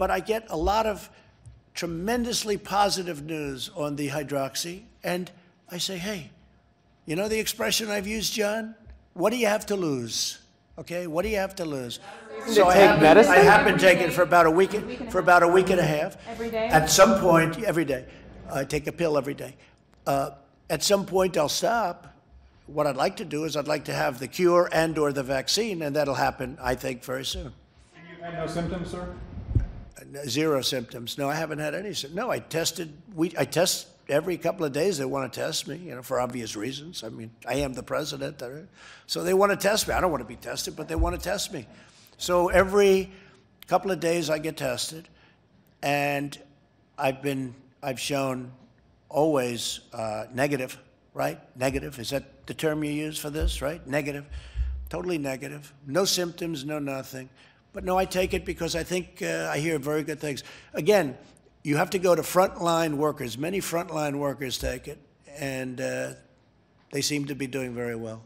but I get a lot of tremendously positive news on the hydroxy, and I say, hey, you know the expression I've used, John? What do you have to lose? Okay, what do you have to lose? So I take have, been, medicine? I have been taking it for about a week, for about a week and a half. Every day? At some point, every day, I take a pill every day. Uh, at some point, I'll stop. What I'd like to do is I'd like to have the cure and/or the vaccine, and that'll happen, I think, very soon. You've had no symptoms, sir? Zero symptoms. No, I haven't had any. No, I tested. We I test every couple of days. They want to test me, you know, for obvious reasons. I mean, I am the president, so they want to test me. I don't want to be tested, but they want to test me. So every couple of days, I get tested, and I've been I've shown always uh, negative. Right? Negative. Is that the term you use for this? Right? Negative. Totally negative. No symptoms. No nothing. But no, I take it because I think uh, I hear very good things. Again, you have to go to frontline workers. Many frontline workers take it, and uh, they seem to be doing very well.